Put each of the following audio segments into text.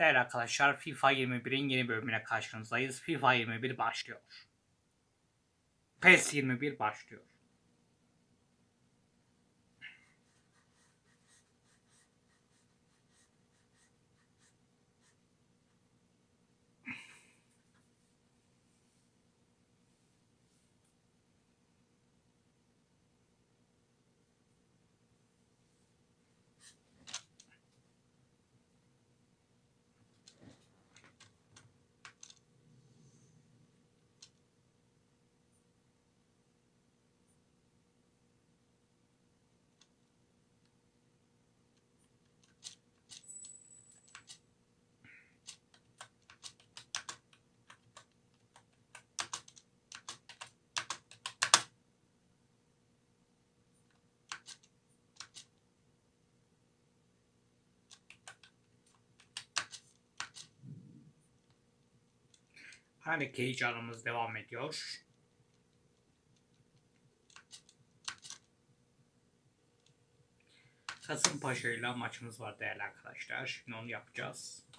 Değerli arkadaşlar FIFA 21'in yeni bölümüne karşınızdayız. FIFA 21 başlıyor. PES 21 başlıyor. Hani heyecanımız devam ediyor. Kasımpaşa ile maçımız var değerli arkadaşlar. Şimdi onu yapacağız.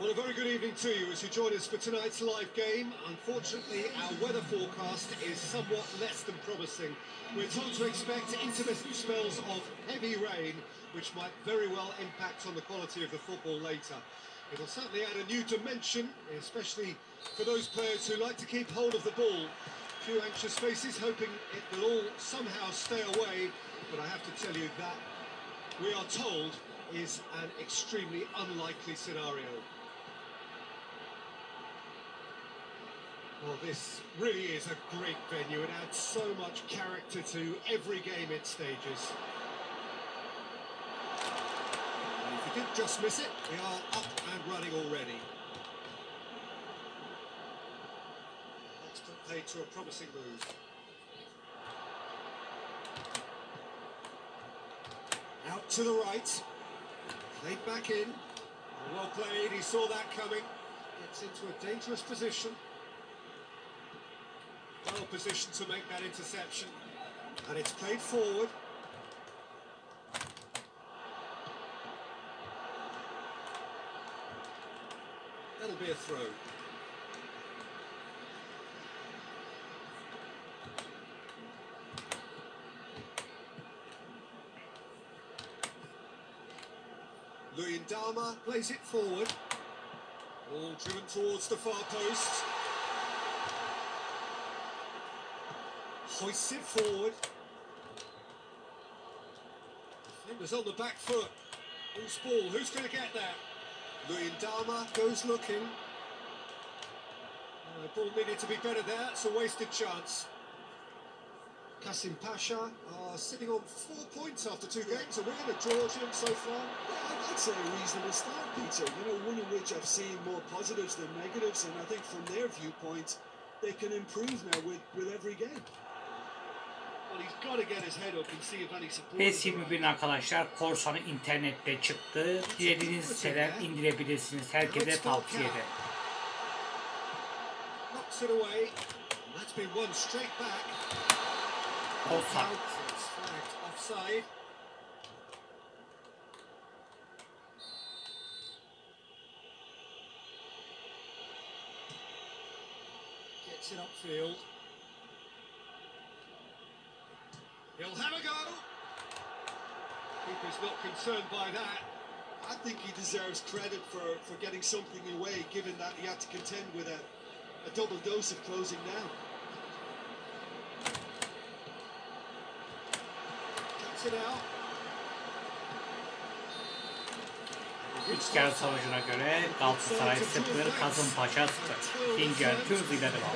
Well, a very good evening to you as you join us for tonight's live game. Unfortunately, our weather forecast is somewhat less than promising. We're told to expect intermittent spells of heavy rain, which might very well impact on the quality of the football later. It'll certainly add a new dimension, especially for those players who like to keep hold of the ball. A few anxious faces hoping it will all somehow stay away, but I have to tell you that we are told is an extremely unlikely scenario. Well, this really is a great venue. It adds so much character to every game it stages. And if you did just miss it, we are up and running already. That's played to a promising move. Out to the right. Played back in. Well played, he saw that coming. Gets into a dangerous position. Well positioned to make that interception. And it's played forward. That'll be a throw. Luyindama plays it forward. All driven towards the far post. Hoists it forward. Defenders on the back foot. Loose ball, who's going to get that? Luyindama goes looking. Uh, the ball needed to be better there, it's a wasted chance. Kasim Pasha are sitting on four points after two games, a win, a draw Jim, so far. Yeah, I'd say a reasonable start, Peter. You know, one in which I've seen more positives than negatives, and I think from their viewpoint, they can improve now with, with every game. PES 21 arkadaşlar korsanı internette çıktı. Dilediğiniz siteden indirebilirsiniz. Herkese tavsiye ederim. Knocks it away. And He'll have a go. Keeper's not concerned by that. I think he deserves credit for, for getting something away, given that he had to contend with a, a double dose of closing down. Cuts it out. İlk yarı sonucuna göre Galatasaray 0, Kasımpaşa 0. İkinci yarı tüm hızıyla devam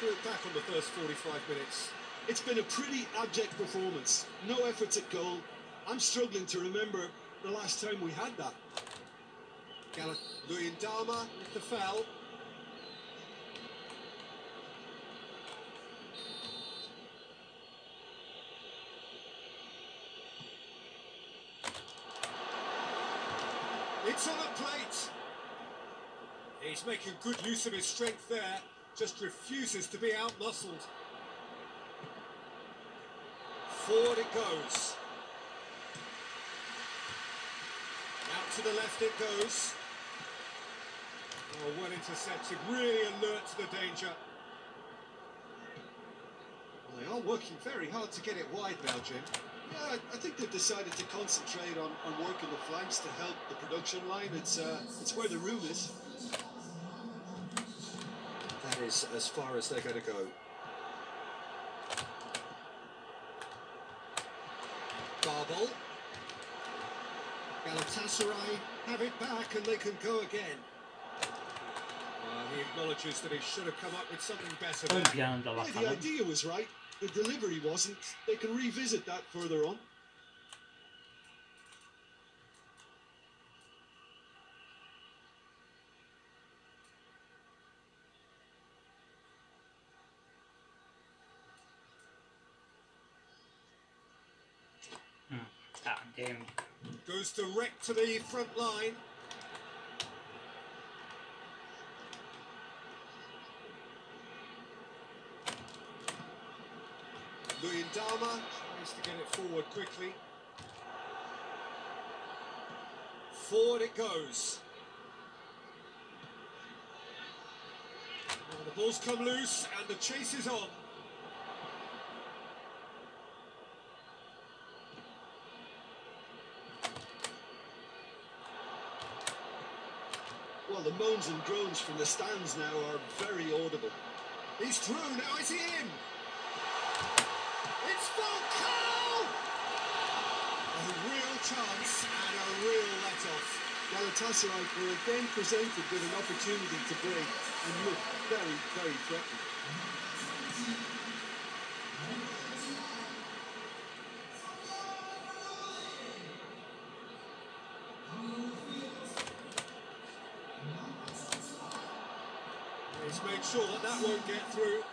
back on the first 45 minutes. It's been a pretty abject performance. No effort at goal. I'm struggling to remember the last time we had that. Gallant Louis Ndama with the foul. It's on the plate. He's making good use of his strength there. Just refuses to be outmuscled. Forward it goes. Out to the left it goes. Oh, well intercepted. Really alert to the danger. Well, they are working very hard to get it wide now, Jim. Yeah, I- I think they've decided to concentrate on, on working the flanks to help the production line. It's uh, it's where the room is. Is as far as they're going to go. Barbel. Galatasaray have it back and they can go again. Uh, he acknowledges that he should have come up with something better Ön there. planında Yeah, the idea was right. The delivery wasn't. They can revisit that further on. Ah, tamam demin. Goes direct to the front line. Luyindama tries to get it forward quickly. Forward it goes. The ball's come loose and the chase is on. Well, the moans and groans from the stands now are very audible. He's through, now is he in? It's Falcao! A real chance and a real let-off. Galatasaray were again presented with an opportunity to break and look very, very threatening. He's made sure that that won't get through.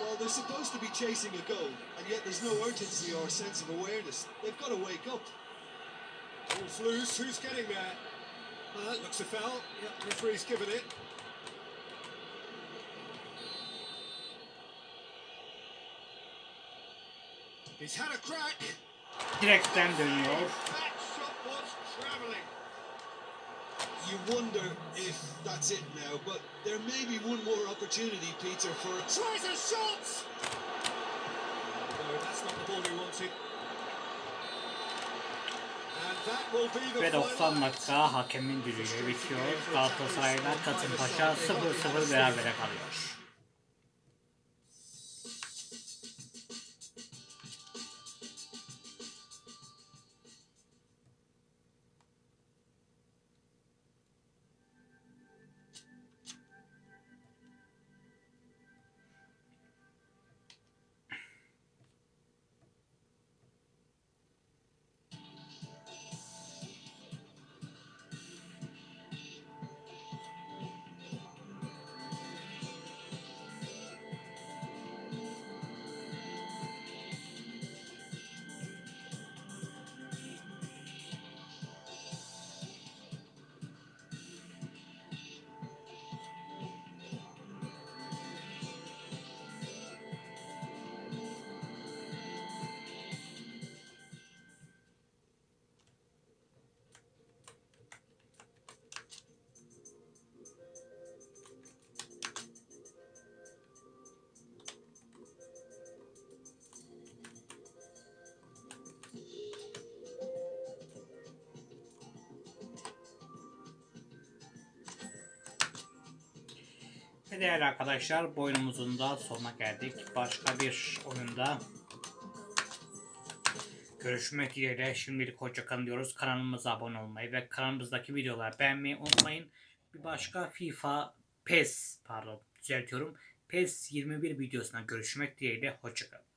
Well, they're supposed to be chasing a goal, and yet there's no urgency or sense of awareness. They've got to wake up. Ball's loose, who's getting there? Uh, that looks a foul. Yep, referee's given it. He's had a crack. Direkten dönüyor. That shot was travelling. You wonder if that's it now, but there may be one more opportunity, Peter, for Tries a shot! No, that's not the ball he wanted. And that will be the Ve 90 final dakika hakemin düdüğüyle bitiyor. Galatasaray'la Kasımpaşa 0-0 berabere kalıyor. Ve değerli arkadaşlar bu oyunumuzun da sonuna geldik. Başka bir oyunda görüşmek dileğiyle şimdilik hoşçakalın diyoruz. Kanalımıza abone olmayı ve kanalımızdaki videoları beğenmeyi unutmayın. Bir başka FIFA PES pardon düzeltiyorum. PES 21 videosuna görüşmek dileğiyle hoşçakalın.